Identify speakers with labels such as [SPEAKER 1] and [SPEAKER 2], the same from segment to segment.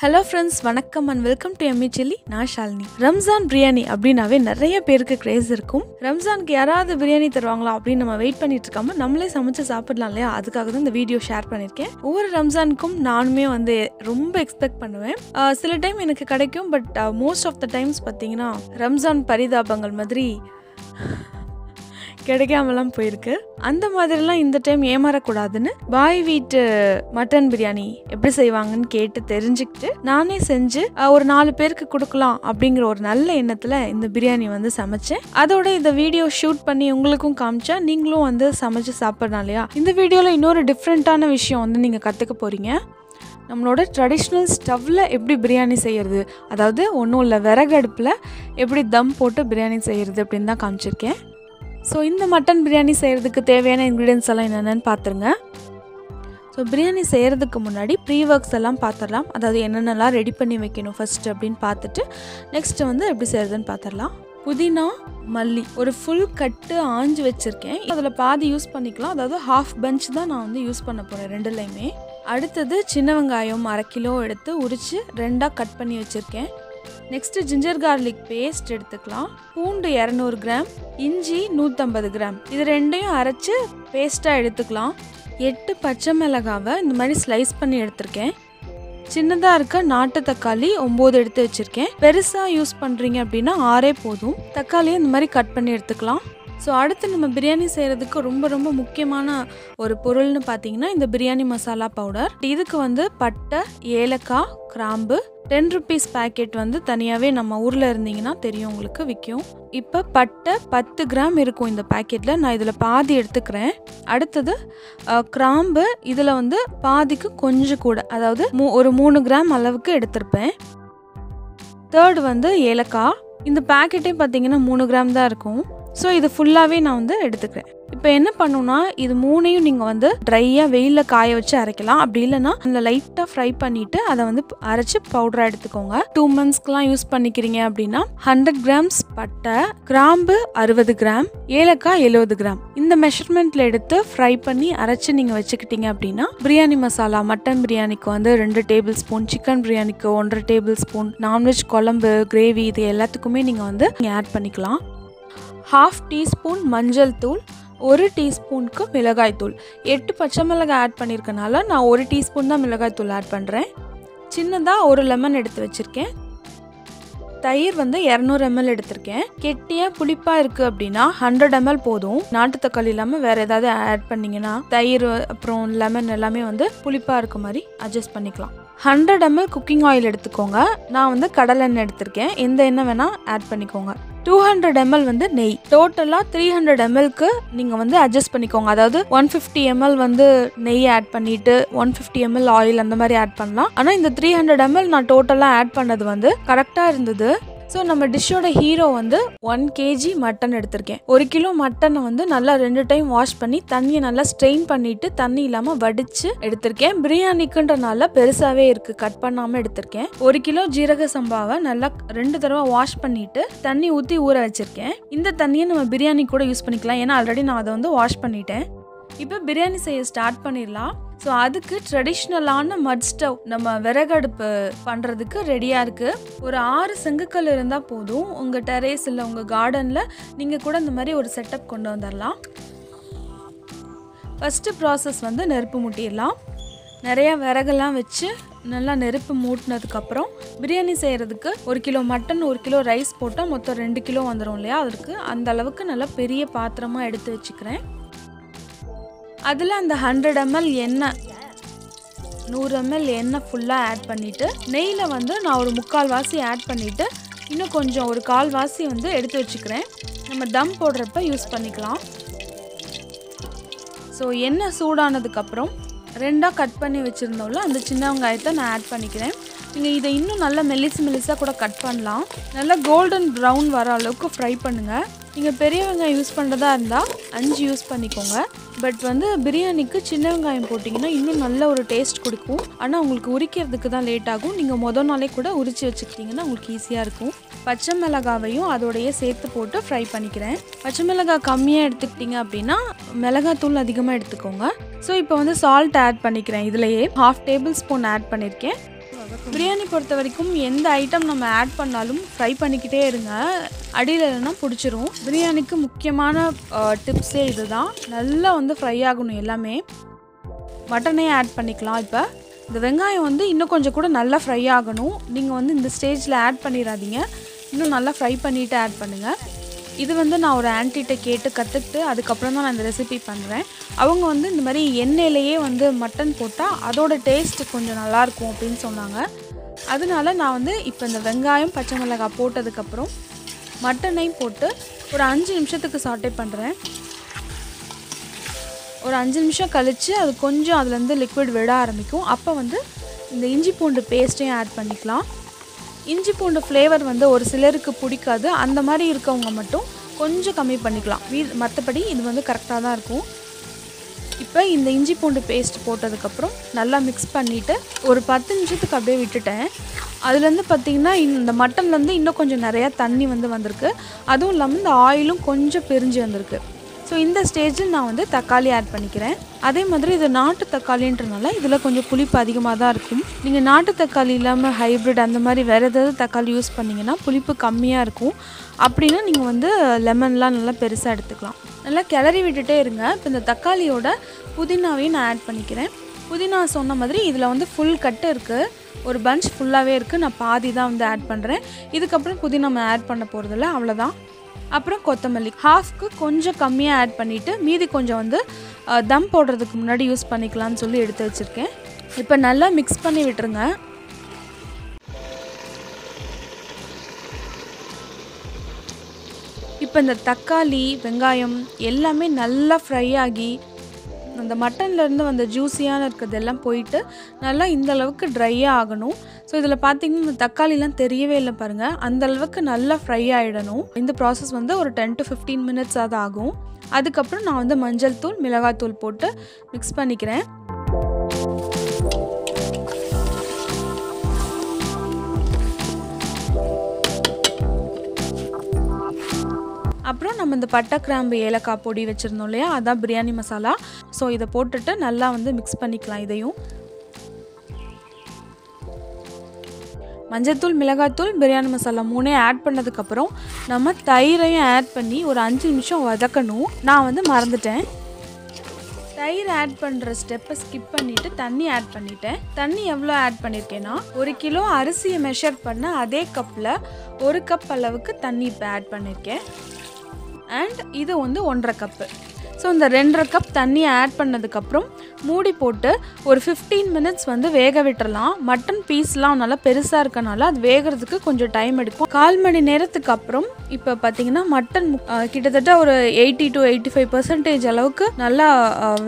[SPEAKER 1] Hello friends வணக்கம் and welcome to எம்மி சில்லி நான் ஷாலினி. ரம்ஜான் பிரியாணி அப்படின்னாவே நிறைய பேருக்கு கிரேஸ் இருக்கும். ரம்ஜானுக்கு யாராவது பிரியாணி தருவாங்களா அப்படின்னு நம்ம வெயிட் பண்ணிட்டு இருக்காம நம்மளே சமைச்சு சாப்பிடலாம் இல்லையா? அதுக்காக தான் இந்த வீடியோ ஷேர் பண்ணியிருக்கேன். ஒவ்வொரு ரம்ஜானுக்கும் நானுமே வந்து ரொம்ப எக்ஸ்பெக்ட் பண்ணுவேன். சில டைம் எனக்கு கிடைக்கும் but most of the times பார்த்தீங்கன்னா ரம்ஜான் பரிதாபங்கள் மாதிரி கிடைக்காமலாம் போயிருக்கு. அந்த மாதிரிலாம் இந்த டைம் ஏமாறக்கூடாதுன்னு பாய் வீட்டு மட்டன் பிரியாணி எப்படி செய்வாங்கன்னு கேட்டு தெரிஞ்சுக்கிட்டு நானே செஞ்சு ஒரு நாலு பேருக்கு கொடுக்கலாம் அப்படிங்கிற ஒரு நல்ல எண்ணத்தில் இந்த பிரியாணி வந்து சமைச்சேன். அதோட இந்த வீடியோ ஷூட் பண்ணி உங்களுக்கும் காமிச்சா நீங்களும் வந்து சமைச்சு சாப்பிட்றோம் இல்லையா? இந்த வீடியோவில் இன்னொரு டிஃப்ரெண்ட்டான விஷயம் வந்து நீங்கள் கற்றுக்க போகிறீங்க நம்மளோட ட்ரெடிஷ்னல் ஸ்டவ்வில் எப்படி பிரியாணி செய்கிறது அதாவது ஒன்றும் இல்லை விறகடுப்பில் எப்படி தம் போட்டு பிரியாணி செய்கிறது அப்படின்னு தான் காமிச்சிருக்கேன். ஸோ இந்த மட்டன் பிரியாணி செய்கிறதுக்கு தேவையான இன்க்ரீடியன்ஸ் எல்லாம் என்னென்னு பார்த்துருங்க ஸோ பிரியாணி செய்கிறதுக்கு முன்னாடி ப்ரீ ஒர்க்ஸ் எல்லாம் பார்த்துடலாம் அதாவது என்னென்னலாம் ரெடி பண்ணி வைக்கணும் ஃபஸ்ட்டு அப்படின்னு பார்த்துட்டு நெக்ஸ்ட்டு வந்து எப்படி செய்கிறதுன்னு பார்த்துடலாம் புதினா மல்லி ஒரு ஃபுல் கட்டு ஆஞ்சு வச்சுருக்கேன். அதில் பாதி யூஸ் பண்ணிக்கலாம். அதாவது ஹாஃப் பஞ்ச் தான் நான் வந்து யூஸ் பண்ண போகிறேன் ரெண்டுலேயுமே. அடுத்தது சின்ன வெங்காயம் அரை கிலோ எடுத்து உரித்து ரெண்டாக கட் பண்ணி வச்சுருக்கேன். நெக்ஸ்ட்டு ஜிஞ்சர் கார்லிக் பேஸ்ட் எடுத்துக்கலாம். பூண்டு இரநூறு கிராம் இஞ்சி நூற்றம்பது கிராம். இது ரெண்டையும் அரைச்சு பேஸ்ட்டாக எடுத்துக்கலாம். எட்டு பச்சை மிளகாவை இந்த மாதிரி ஸ்லைஸ் பண்ணி எடுத்திருக்கேன். சின்னதாக இருக்க நாட்டு தக்காளி ஒம்பது எடுத்து வச்சுருக்கேன். பெருசாக யூஸ் பண்ணுறீங்க அப்படின்னா ஆறே போதும். தக்காளியை இந்த மாதிரி கட் பண்ணி எடுத்துக்கலாம். ஸோ அடுத்து நம்ம பிரியாணி செய்கிறதுக்கு ரொம்ப ரொம்ப முக்கியமான ஒரு பொருள்னு பார்த்தீங்கன்னா இந்த பிரியாணி மசாலா பவுடர் இதுக்கு வந்து பட்டை ஏலக்காய் கிராம்பு டென் ருபீஸ் பேக்கெட் வந்து தனியாகவே நம்ம ஊரில் இருந்தீங்கன்னா தெரியும் உங்களுக்கு விற்கும் இப்போ பட்டை பத்து கிராம் இருக்கும் இந்த பேக்கெட்டில் நான் இதில் பாதி எடுத்துக்கிறேன். அடுத்தது கிராம்பு இதில் வந்து பாதிக்கு கொஞ்சம் கூட அதாவது மூ ஒரு மூணு கிராம் அளவுக்கு எடுத்திருப்பேன். தேர்டு வந்து ஏலக்காய். இந்த பேக்கெட்டே பார்த்தீங்கன்னா மூணு கிராம் தான் இருக்கும். ஸோ இது ஃபுல்லாகவே நான் வந்து எடுத்துக்கிறேன். இப்போ என்ன பண்ணுன்னா இது மூணையும் நீங்கள் வந்து ட்ரையாக வெயிலில் காய வச்சு அரைக்கலாம். அப்படி இல்லைன்னா அதில் லைட்டாக ஃப்ரை பண்ணிவிட்டு அதை வந்து அரைச்சி பவுடராக எடுத்துக்கோங்க. டூ மந்த்ஸ்க்குலாம் யூஸ் பண்ணிக்கிறீங்க அப்படின்னா ஹண்ட்ரட் கிராம்ஸ் பட்டை கிராம்பு அறுபது கிராம் ஏலக்காய் எழுபது கிராம். இந்த மெஷர்மெண்ட்டில் எடுத்து ஃப்ரை பண்ணி அரைச்சி நீங்கள் வச்சுக்கிட்டீங்க அப்படின்னா பிரியாணி மசாலா மட்டன் பிரியாணிக்கு வந்து ரெண்டு டேபிள் ஸ்பூன் சிக்கன் பிரியாணிக்கு ஒன்றரை டேபிள் ஸ்பூன் நான்வெஜ் குழம்பு கிரேவி இது எல்லாத்துக்குமே நீங்கள் வந்து நீங்கள் ஆட் பண்ணிக்கலாம். ஹாஃப் டீஸ்பூன் மஞ்சள் தூள் ஒரு டீஸ்பூனுக்கு மிளகாய் தூள். எட்டு பச்சை மிளகாய் ஆட் பண்ணியிருக்கனால நான் ஒரு டீஸ்பூன் தான் மிளகாய் தூள் ஆட் பண்ணுறேன் சின்னதாக ஒரு லெமன் எடுத்து வச்சுருக்கேன். தயிர் வந்து இரநூறு எம்எல் எடுத்திருக்கேன். கெட்டியாக புளிப்பாக இருக்குது அப்படின்னா ஹண்ட்ரட் எம்எல் போதும். நாட்டு தக்காளி இல்லாமல் வேறு ஏதாவது ஆட் பண்ணிங்கன்னா தயிர் அப்புறம் லெமன் எல்லாமே வந்து புளிப்பாக இருக்க மாதிரி அட்ஜஸ்ட் பண்ணிக்கலாம். ஹண்ட்ரட் எம்எல் குக்கிங் ஆயில் எடுத்துக்கோங்க. நான் வந்து கடலெண்ணெய் எடுத்திருக்கேன். எந்த எண்ணெய் வேணால் ஆட் பண்ணிக்கோங்க. டூ ஹண்ட்ரட் எம்எல் வந்து நெய். டோட்டலாக த்ரீ ஹண்ட்ரட் எம்எல்க்கு நீங்கள் வந்து அட்ஜஸ்ட் பண்ணிக்கோங்க. அதாவது ஒன் ஃபிஃப்டி எம்எல் வந்து நெய் ஆட் பண்ணிட்டு ஒன் ஃபிஃப்டி எம்எல் ஆயில் அந்த மாதிரி ஆட் பண்ணலாம். ஆனால் இந்த த்ரீ ஹண்ட்ரட் எம்எல் நான் டோட்டலாக ஆட் பண்ணது வந்து கரெக்டாக இருந்தது ஸோ நம்ம டிஷ்ஷோட ஹீரோ வந்து ஒன் கேஜி மட்டன் எடுத்திருக்கேன். ஒரு கிலோ மட்டனை வந்து நல்லா ரெண்டு டைம் வாஷ் பண்ணி தண்ணியை நல்லா ஸ்ட்ரெயின் பண்ணிட்டு தண்ணி இல்லாமல் வடிச்சு எடுத்திருக்கேன். பிரியாணிக்குன்றனால பெருசாகவே இருக்கு கட் பண்ணாமல் எடுத்திருக்கேன். ஒரு கிலோ ஜீரக சம்பாவை நல்லா ரெண்டு தடவை வாஷ் பண்ணிட்டு தண்ணி ஊற்றி ஊற வச்சிருக்கேன். இந்த தண்ணியை நம்ம பிரியாணி கூட யூஸ் பண்ணிக்கலாம். ஏன்னா ஆல்ரெடி நான் அதை வந்து வாஷ் பண்ணிட்டேன். இப்போ பிரியாணி செய்ய ஸ்டார்ட் பண்ணிடலாம். ஸோ அதுக்கு ட்ரெடிஷ்னலான மட் ஸ்டவ் நம்ம விறகடுப்பு பண்ணுறதுக்கு ரெடியாக இருக்குது ஒரு ஆறு செங்குக்கல் இருந்தால் போதும். உங்கள் டெரேஸ் இல்லை உங்கள் கார்டனில் நீங்கள் கூட இந்த மாதிரி ஒரு செட்டப் கொண்டு வந்துடலாம். ஃபஸ்ட்டு ப்ராசஸ் வந்து நெருப்பு மூட்டிடலாம். நிறையா விறகெல்லாம் வச்சு நல்லா நெருப்பு மூட்டினதுக்கப்புறம் பிரியாணி செய்கிறதுக்கு ஒரு கிலோ மட்டன் ஒரு கிலோ ரைஸ் போட்டால் மொத்தம் ரெண்டு கிலோ வந்துடும் இல்லையா? அதுக்கு அந்த அளவுக்கு நல்லா பெரிய பாத்திரமாக எடுத்து வச்சுக்கிறேன். அதில் அந்த ஹண்ட்ரட் எம்எல் எண்ணெய் நூறு எம்எல் எண்ணெய் ஃபுல்லாக ஆட் பண்ணிவிட்டு நெய்யில் வந்து நான் ஒரு முக்கால் வாசி ஆட் பண்ணிவிட்டு இன்னும் கொஞ்சம் ஒரு கால் வாசி வந்து எடுத்து வச்சுக்கிறேன். நம்ம தம் போடுறப்ப யூஸ் பண்ணிக்கலாம். ஸோ எண்ணெய் சூடானதுக்கப்புறம் ரெண்டாக கட் பண்ணி வச்சுருந்தோம்ல அந்த சின்ன வெங்காயத்தை நான் ஆட் பண்ணிக்கிறேன். நீங்கள் இதை இன்னும் நல்லா மெல்லிசு மெல்லிஸாக கூட கட் பண்ணலாம். நல்லா கோல்டன் ப்ரௌன் வர அளவுக்கு ஃப்ரை பண்ணுங்கள் நீங்கள் பெரிய வெங்காயம் யூஸ் பண்ணுறதா இருந்தால் அஞ்சு யூஸ் பண்ணிக்கோங்க. பட் வந்து பிரியாணிக்கு சின்ன வெங்காயம் போட்டிங்கன்னா இன்னும் நல்ல ஒரு டேஸ்ட் கொடுக்கும். ஆனால் உங்களுக்கு உரிக்கிறதுக்கு தான் லேட் ஆகும். நீங்கள் மொதல் நாளே கூட உரித்து வச்சுக்கிட்டிங்கன்னா உங்களுக்கு ஈஸியாக இருக்கும். பச்சை மிளகாவையும் அதோடையே சேர்த்து போட்டு ஃப்ரை பண்ணிக்கிறேன். பச்சை மிளகாய் கம்மியாக எடுத்துக்கிட்டிங்க அப்படின்னா மிளகாத்தூள் அதிகமாக எடுத்துக்கோங்க. ஸோ இப்போ வந்து சால்ட் ஆட் பண்ணிக்கிறேன். இதுலையே ஹாஃப் டேபிள் ஸ்பூன் ஆட் பண்ணியிருக்கேன் பிரியாணி பொறுத்த வரைக்கும் எந்த ஐட்டம் நம்ம ஆட் பண்ணாலும் ஃப்ரை பண்ணிக்கிட்டே இருங்க. அடியில் இல்லைன்னா பிடிச்சிரும். பிரியாணிக்கு முக்கியமான டிப்ஸே இதுதான். நல்லா வந்து ஃப்ரை ஆகணும் எல்லாமே. மட்டனே ஆட் பண்ணிக்கலாம் இப்போ. இந்த வெங்காயம் வந்து இன்னும் கொஞ்சம் கூட நல்லா ஃப்ரை ஆகணும். நீங்கள் வந்து இந்த ஸ்டேஜில் ஆட் பண்ணிடாதீங்க. இன்னும் நல்லா ஃப்ரை பண்ணிவிட்டு ஆட் பண்ணுங்கள் இது வந்து நான் ஒரு ஆன்டிகிட்ட கேட்டு கற்றுக்கிட்டு அதுக்கப்புறம் தான் நான் இந்த ரெசிபி பண்ணுறேன் அவங்க வந்து இந்த மாதிரி எண்ணெயிலேயே வந்து மட்டன் போட்டால் அதோடய டேஸ்ட் கொஞ்சம் நல்லாயிருக்கும் அப்படின்னு சொன்னாங்க. அதனால நான் வந்து இப்போ இந்த வெங்காயம் பச்சை மிளகாய் போட்டதுக்கப்புறம் மட்டனையும் போட்டு ஒரு அஞ்சு நிமிஷத்துக்கு சாட்டை பண்ணுறேன் ஒரு அஞ்சு நிமிஷம் கழித்து அது கொஞ்சம் அதுலேருந்து லிக்விட் விட ஆரம்பிக்கும். அப்போ வந்து இந்த இஞ்சி பூண்டு பேஸ்ட்டையும் ஆட் பண்ணிக்கலாம். இஞ்சி பூண்டு ஃப்ளேவர் வந்து ஒரு சிலருக்கு பிடிக்காது. அந்த மாதிரி இருக்கவங்க மட்டும் கொஞ்சம் கம்மி பண்ணிக்கலாம். வீ மற்றபடி இது வந்து கரெக்டாக தான் இருக்கும். இப்போ இந்த இஞ்சி பூண்டு பேஸ்ட் போட்டதுக்கப்புறம் நல்லா மிக்ஸ் பண்ணிவிட்டு ஒரு பத்து நிமிஷத்துக்கு அப்படியே விட்டுட்டேன். அதுலேருந்து பார்த்திங்கன்னா இந்த மட்டன்லேருந்து இன்னும் கொஞ்சம் நிறையா தண்ணி வந்து வந்திருக்கு. அதுவும் இல்லாமல் இந்த ஆயிலும் கொஞ்சம் பிரிஞ்சு வந்திருக்கு. ஸோ இந்த ஸ்டேஜில் நான் வந்து தக்காளி ஆட் பண்ணிக்கிறேன். அதே மாதிரி இது நாட்டு தக்காளின்றனால இதில் கொஞ்சம் புளிப்பு அதிகமாக தான் இருக்கும். நீங்கள் நாட்டு தக்காளி இல்லாமல் ஹைப்ரிட் அந்த மாதிரி வேறு ஏதாவது தக்காளி யூஸ் பண்ணிங்கன்னா புளிப்பு கம்மியாக இருக்கும். அப்படின்னா நீங்கள் வந்து லெமன்லாம் நல்லா பெருசாக எடுத்துக்கலாம். நல்லா கிளறி விட்டுட்டே இருங்க. இப்போ இந்த தக்காளியோட புதினாவையும் நான் ஆட் பண்ணிக்கிறேன். புதினா சொன்ன மாதிரி இதில் வந்து ஃபுல் கட்டு இருக்குது ஒரு பஞ்ச் ஃபுல்லாகவே இருக்குது நான் பாதி தான் வந்து ஆட் பண்ணுறேன் இதுக்கப்புறம் புதினா நம்ம ஆட் பண்ண போகிறதில்ல அவ்வளோதான் அப்புறம் கொத்தமல்லி. ஹாஃப்க்கு கொஞ்சம் கம்மியாக ஆட் பண்ணிவிட்டு மீதி கொஞ்சம் வந்து தம் போடுறதுக்கு முன்னாடி யூஸ் பண்ணிக்கலாம்னு சொல்லி எடுத்து வச்சுருக்கேன். இப்போ நல்லா மிக்ஸ் பண்ணி விட்டுருங்க. இப்போ இந்த தக்காளி வெங்காயம் எல்லாமே நல்லா ஃப்ரை ஆகி அந்த மட்டன்லேருந்து வந்த ஜூஸியான இருக்கிறதெல்லாம் போயிட்டு நல்லா இந்த அளவுக்கு ட்ரையாக ஆகணும். ஸோ இதில் பார்த்தீங்கன்னா இந்த தக்காளிலாம் தெரியவே இல்லை பாருங்கள் அந்த அளவுக்கு நல்லா ஃப்ரை ஆகிடணும் இந்த ப்ராசஸ் வந்து ஒரு டென் டு ஃபிஃப்டீன் மினிட்ஸ் அது ஆகும். அதுக்கப்புறம் நான் வந்து மஞ்சள் தூள் மிளகாய் தூள் போட்டு மிக்ஸ் பண்ணிக்கிறேன். அப்புறம் நம்ம இந்த பட்டை கிராம்பு ஏலக்காய் பொடி வச்சுருந்தோம் இல்லையா? அதான் பிரியாணி மசாலா. ஸோ இதை போட்டுட்டு நல்லா வந்து மிக்ஸ் பண்ணிக்கலாம் இதையும். மஞ்சத்தூள் மிளகாத்தூள் பிரியாணி மசாலா மூணே ஆட் பண்ணதுக்கப்புறம் நம்ம தயிரையும் ஆட் பண்ணி ஒரு அஞ்சு நிமிஷம் வதக்கணும். நான் வந்து மறந்துட்டேன். தயிர் ஆட் பண்ணுற ஸ்டெப்பை ஸ்கிப் பண்ணிவிட்டு தண்ணி ஆட் பண்ணிட்டேன். தண்ணி எவ்வளோ ஆட் பண்ணியிருக்கேன்னா ஒரு கிலோ அரிசியை மெஷர் பண்ண அதே கப்பில் ஒரு கப் அளவுக்கு தண்ணி இப்போ ஆட் பண்ணியிருக்கேன் அண்ட் இது வந்து ஒன்றரை கப்பு ஸோ இந்த ரெண்டரை கப் தண்ணியை ஆட் பண்ணதுக்கப்புறம் மூடி போட்டு ஒரு ஃபிஃப்டீன் மினிட்ஸ் வந்து வேக விட்டுறலாம். மட்டன் பீஸ்லாம் நல்லா பெருசாக இருக்கனால அது வேகிறதுக்கு கொஞ்சம் டைம் எடுக்கும். கால் மணி நேரத்துக்கு அப்புறம் இப்போ பார்த்தீங்கன்னா மட்டன் கிட்டத்தட்ட ஒரு eighty to eighty five percentage அளவுக்கு நல்லா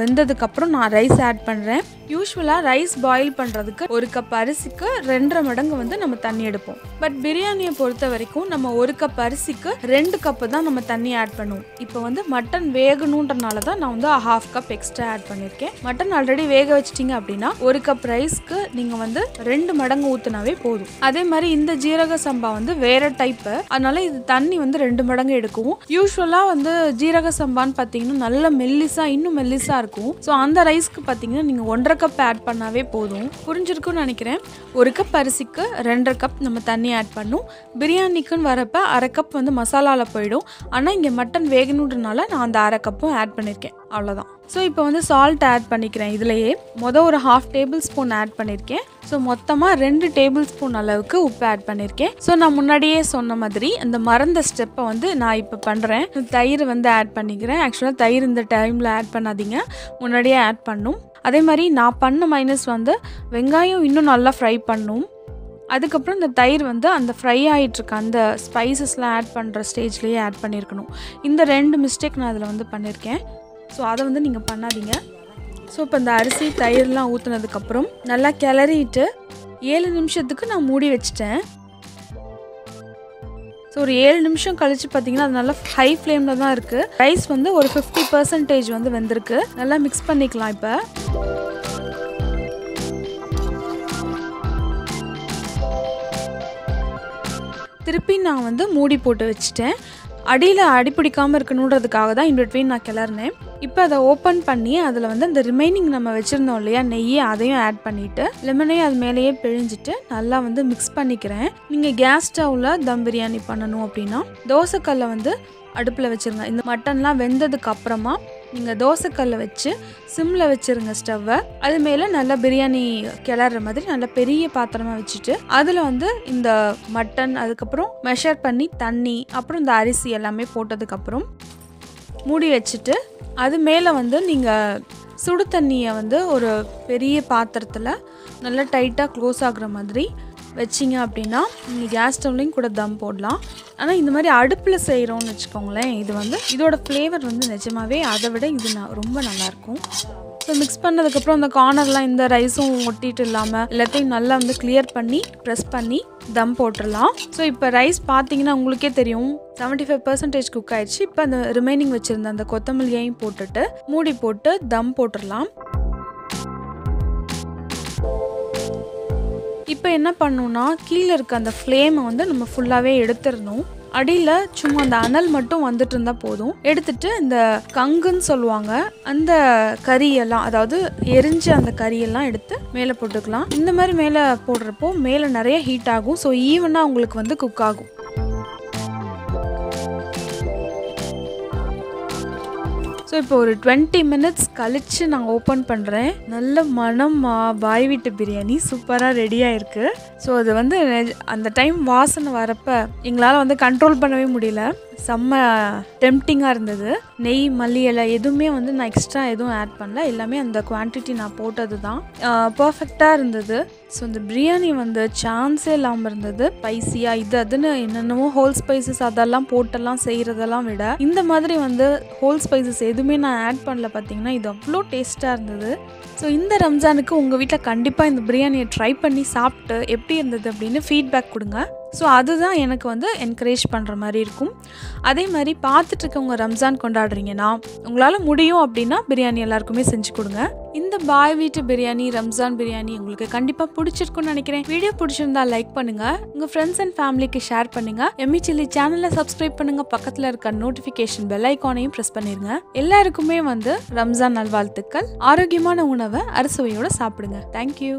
[SPEAKER 1] வெந்ததுக்கப்புறம் நான் ரைஸ் ஆட் பண்ணுறேன் யூஸ்வலாக ரைஸ் பாயில் பண்ணுறதுக்கு ஒரு கப் அரிசிக்கு ரெண்டரை மடங்கு வந்து நம்ம தண்ணி எடுப்போம். பட் பிரியாணியை பொறுத்த வரைக்கும் நம்ம ஒரு கப் அரிசிக்கு ரெண்டு கப்பு தான் நம்ம தண்ணி ஆட் பண்ணுவோம். இப்போ வந்து மட்டன் வேகணுன்றனால தான் நான் வந்து ஹாஃப் கப் எக்ஸ்ட்ரா ஆட் பண்ணியிருக்கேன் மட்டன் மட்டன் ஆல்ரெடி வேக வச்சிட்டிங்க அப்படின்னா ஒரு கப் ரைஸ்க்கு நீங்கள் வந்து ரெண்டு மடங்கு ஊற்றினாவே போதும். அதே மாதிரி இந்த ஜீரக சம்பா வந்து வேற டைப்பு அதனால இது தண்ணி வந்து ரெண்டு மடங்கு எடுக்கும் யூஸ்வலாக வந்து ஜீரக சம்பான்னு பார்த்தீங்கன்னா நல்ல மெல்லிஸாக இன்னும் மெல்லிஸாக இருக்கும். ஸோ அந்த ரைஸ்க்கு பார்த்தீங்கன்னா நீங்கள் ஒன்றரை கப் ஆட் பண்ணாவே போதும். புரிஞ்சிருக்கும்னு நினைக்கிறேன். ஒரு கப் அரிசிக்கு ரெண்டரை கப் நம்ம தண்ணி ஆட் பண்ணும். பிரியாணிக்குன்னு வரப்போ அரை கப் வந்து மசாலாவில் போயிடும். ஆனால் இங்கே மட்டன் வேகணுன்றனால நான் அந்த அரை கப்பும் ஆட் பண்ணியிருக்கேன் அவ்வளோதான் ஸோ இப்போ வந்து சால்ட் ஆட் பண்ணிக்கிறேன் இதுலையே. மொதல் ஒரு ஹாஃப் டேபிள் ஸ்பூன் ஆட் பண்ணியிருக்கேன் ஸோ மொத்தமாக ரெண்டு டேபிள் ஸ்பூன் அளவுக்கு உப்பு ஆட் பண்ணியிருக்கேன் ஸோ நான் முன்னாடியே சொன்ன மாதிரி அந்த மறந்த ஸ்டெப்பை வந்து நான் இப்போ பண்ணுறேன் தயிர் வந்து ஆட் பண்ணிக்கிறேன். ஆக்சுவலாக தயிர் இந்த டைமில் ஆட் பண்ணாதீங்க. முன்னாடியே ஆட் பண்ணும். அதே மாதிரி நான் பண்ண மைனஸ் வந்து வெங்காயம் இன்னும் நல்லா ஃப்ரை பண்ணும். அதுக்கப்புறம் இந்த தயிர் வந்து அந்த ஃப்ரை ஆகிட்டுருக்க அந்த ஸ்பைசஸ்லாம் ஆட் பண்ணுற ஸ்டேஜ்லேயே ஆட் பண்ணியிருக்கணும் இந்த ரெண்டு மிஸ்டேக் நான் அதில் வந்து பண்ணியிருக்கேன் ஸோ அதை வந்து நீங்கள் பண்ணாதீங்க. ஸோ இப்போ இந்த அரிசி தயிர்லாம் ஊற்றுனதுக்கப்புறம் நல்லா கிளறிட்டு ஏழு நிமிஷத்துக்கு நான் மூடி வச்சிட்டேன். ஸோ ஒரு ஏழு நிமிஷம் கழித்து பார்த்தீங்கன்னா அது நல்லா ஹை ஃப்ளேமில் தான் இருக்குது ரைஸ் வந்து ஒரு ஃபிஃப்டி பர்சன்டேஜ் வந்து வெந்திருக்கு. நல்லா மிக்ஸ் பண்ணிக்கலாம் இப்போ. திருப்பி நான் வந்து மூடி போட்டு வச்சுட்டேன். அடியில் அடிப்பிடிக்காமல் இருக்கணுன்றதுக்காக தான் இன்பிட்வீன் நான் கிளறினேன். இப்போ அதை ஓப்பன் பண்ணி அதில் வந்து அந்த ரிமைனிங் நம்ம வச்சுருந்தோம் இல்லையா நெய்யை அதையும் ஆட் பண்ணிவிட்டு லெமனையும் அது மேலேயே பிழிஞ்சிட்டு நல்லா வந்து மிக்ஸ் பண்ணிக்கிறேன். நீங்கள் கேஸ் ஸ்டவ்வில் தம் பிரியாணி பண்ணணும் அப்படின்னா தோசைக்கல்லை வந்து அடுப்பில் வச்சுருங்க. இந்த மட்டன்லாம் வெந்ததுக்கு அப்புறமா நீங்கள் தோசைக்கல்லை வச்சு சிம்மில் வச்சுருங்க ஸ்டவ்வை. அது மேலே நல்லா பிரியாணி கிளற மாதிரி நல்ல பெரிய பாத்திரமாக வச்சுட்டு அதில் வந்து இந்த மட்டன் அதுக்கப்புறம் மெஷர் பண்ணி தண்ணி அப்புறம் இந்த அரிசி எல்லாமே போட்டதுக்கப்புறம் மூடி வச்சுட்டு அது மேலே வந்து நீங்கள் சுடு தண்ணியை வந்து ஒரு பெரிய பாத்திரத்தில் நல்லா டைட்டாக க்ளோஸ் ஆகுற மாதிரி வச்சிங்க அப்படின்னா நீங்கள் கேஸ் ஸ்டவ்லையும் கூட தம் போடலாம். ஆனால் இந்த மாதிரி அடுப்பில் செய்கிறோன்னு வச்சுக்கோங்களேன் இது வந்து இதோட ஃப்ளேவர் வந்து நிஜமாகவே அதை விட இது ரொம்ப நல்லாயிருக்கும். ஸோ மிக்ஸ் பண்ணதுக்கப்புறம் அந்த கார்னர்லாம் இந்த ரைஸும் ஒட்டிட்டு இல்லாமல் எல்லாத்தையும் நல்லா வந்து கிளியர் பண்ணி ப்ரெஸ் பண்ணி தம் போட்டுடலாம். ஸோ இப்போ ரைஸ் பார்த்தீங்கன்னா உங்களுக்கே தெரியும் 75% ஃபைவ் பர்சன்டேஜ் குக் ஆயிடுச்சு. இப்போ அந்த ரிமைனிங் வச்சுருந்த அந்த கொத்தமல்லியையும் போட்டுட்டு மூடி போட்டு தம் போட்டுடலாம். இப்போ என்ன பண்ணணும்னா கீழே இருக்க அந்த ஃப்ளேமை வந்து நம்ம ஃபுல்லாகவே எடுத்துடணும். அடியில் சும்மா அந்த அனல் மட்டும் வந்துட்டு இருந்தால் போதும். எடுத்துட்டு இந்த கங்குன்னு சொல்லுவாங்க அந்த கறியெல்லாம் அதாவது எரிஞ்ச அந்த கறியெல்லாம் எடுத்து மேலே போட்டுக்கலாம். இந்த மாதிரி மேலே போடுறப்போ மேலே நிறைய ஹீட் ஆகும். ஸோ ஈவனாக உங்களுக்கு வந்து குக் ஆகும். ஸோ இப்போ ஒரு டுவெண்ட்டி மினிட்ஸ் கழித்து நான் ஓப்பன் பண்ணுறேன் நல்ல மணமா பாய் வீட்டு பிரியாணி சூப்பராக ரெடியாக இருக்குது ஸோ அது வந்து அந்த டைம் வாசனை வரப்போ எங்களால் வந்து கண்ட்ரோல் பண்ணவே முடியல. செம்ம டெம்டிங்காக இருந்தது. நெய் மல்லி இலை எதுவுமே வந்து நான் எக்ஸ்ட்ரா எதுவும் ஆட் பண்ணல. எல்லாமே அந்த குவான்டிட்டி நான் போட்டது தான் பர்ஃபெக்டாக இருந்தது. ஸோ இந்த பிரியாணி வந்து சான்ஸே இல்லாமல் இருந்தது. ஸ்பைசியாக இது அதுன்னு என்னென்னமோ ஹோல் ஸ்பைசஸ் அதெல்லாம் போட்டெல்லாம் செய்கிறதெல்லாம் விட இந்த மாதிரி வந்து ஹோல் ஸ்பைசஸ் எதுவுமே நான் ஆட் பண்ணல பார்த்தீங்கன்னா இது அவ்வளோ டேஸ்ட்டாக இருந்தது. ஸோ இந்த ரம்ஜானுக்கு உங்கள் வீட்டில் கண்டிப்பாக இந்த பிரியாணியை ட்ரை பண்ணி சாப்பிட்டு எப்படி இருந்தது அப்படின்னு ஃபீட்பேக் கொடுங்க. ஸோ அதுதான் எனக்கு வந்து என்கரேஜ் பண்ணுற மாதிரி இருக்கும். அதே மாதிரி பார்த்துட்டு இருக்கவங்க ரம்ஜான் கொண்டாடுறீங்கன்னா உங்களால் முடியும் அப்படின்னா பிரியாணி எல்லாருக்குமே செஞ்சு கொடுங்க. இந்த பாய் வீட்டு பிரியாணி ரம்ஜான் பிரியாணி உங்களுக்கு கண்டிப்பாக பிடிச்சிருக்கும்னு நினைக்கிறேன். வீடியோ பிடிச்சிருந்தா லைக் பண்ணுங்க. உங்கள் ஃப்ரெண்ட்ஸ் அண்ட் ஃபேமிலிக்கு ஷேர் பண்ணுங்க. எம்மி சில்லி சேனலை சப்ஸ்கிரைப் பண்ணுங்க. பக்கத்தில் இருக்க நோட்டிஃபிகேஷன் பெல் ஐக்கானையும் ப்ரெஸ் பண்ணிருங்க. எல்லாருக்குமே வந்து ரம்ஜான் நல்வாழ்த்துக்கள். ஆரோக்கியமான உணவை அறுசுவையோட சாப்பிடுங்க. தேங்க்யூ